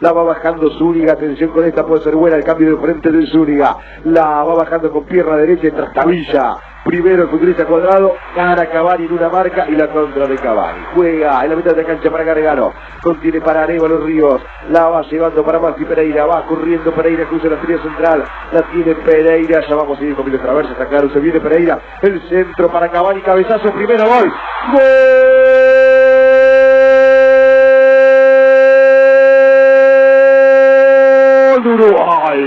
La va bajando Zúñiga. Atención con esta, puede ser buena el cambio de frente de Zúñiga. La va bajando con pierna derecha y trastabilla. Primero el futurista cuadrado, gana Cavani en una marca y la contra de Cavani. Juega en la mitad de cancha para Gargano. Contiene para los Ríos. La va llevando para Maxi Pereira. Va corriendo Pereira, cruza la fila central. La tiene Pereira. Ya vamos a ir con Milo Traversa. Está claro, se viene Pereira. El centro para Cavani. Cabezazo, primero gol. ¡Gol! De Uruguay.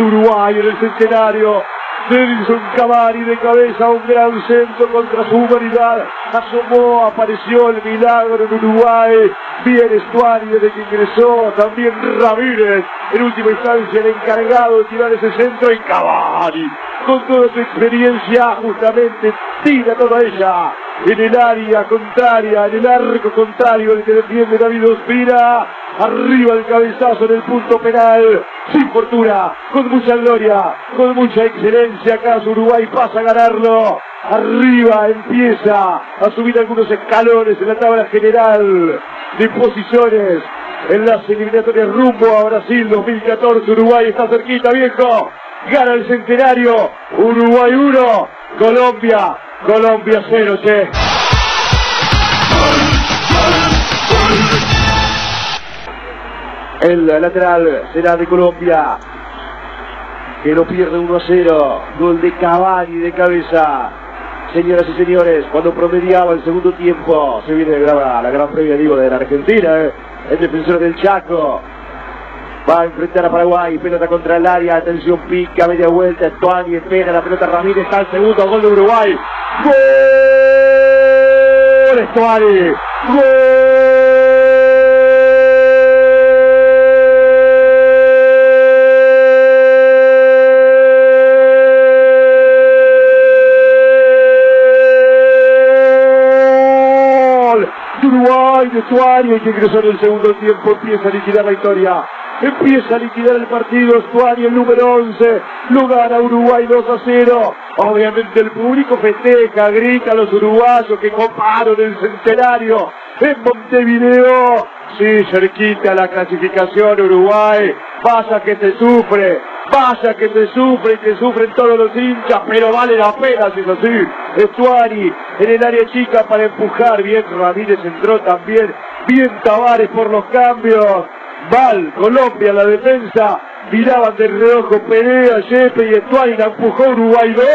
Uruguay en el centenario. Nelson Cavani de cabeza, un gran centro contra su humanidad. Asomó, apareció el milagro en Uruguay. Bien Estuani desde que ingresó. También Ramírez, en última instancia, el encargado de tirar ese centro. Y Cavani, con toda su experiencia, justamente tira toda ella en el área contraria, en el arco contrario, el que defiende David Ospina. Arriba el cabezazo en el punto penal, sin fortuna, con mucha gloria, con mucha excelencia. Acaso Uruguay pasa a ganarlo. Arriba empieza a subir algunos escalones en la tabla general de posiciones en las eliminatorias rumbo a Brasil 2014. Uruguay está cerquita, viejo. Gana el centenario. Uruguay 1, Colombia, Colombia 0, che. El lateral será de Colombia. Que lo pierde 1 a 0. Gol de Cavani de cabeza. Señoras y señores, cuando promediaba el segundo tiempo, se viene la, la gran previa, digo, de la Argentina, eh. el defensor del Chaco. Va a enfrentar a Paraguay, pelota contra el área, atención, pica, media vuelta, Tuani espera la pelota, Ramírez está el segundo, gol de Uruguay. ¡Gol! ¡Gol! Uruguay, de Estuani, que ingresó en el segundo tiempo, empieza a liquidar la historia. Empieza a liquidar el partido Estuani, el número 11. Lo gana Uruguay 2 a 0. Obviamente el público festeja, grita a los uruguayos que coparon el centenario en Montevideo. Sí, cerquita la clasificación Uruguay. Pasa que se sufre, pasa que se sufre y que sufren todos los hinchas, pero vale la pena si es así. Estuani en el área chica para empujar. Bien Ramírez entró también. Bien Tavares por los cambios. Val, Colombia, la defensa, miraban de reojo Perea, Yepe y Estuani, la empujó Uruguay 2,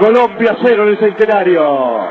Colombia 0 en el centenario.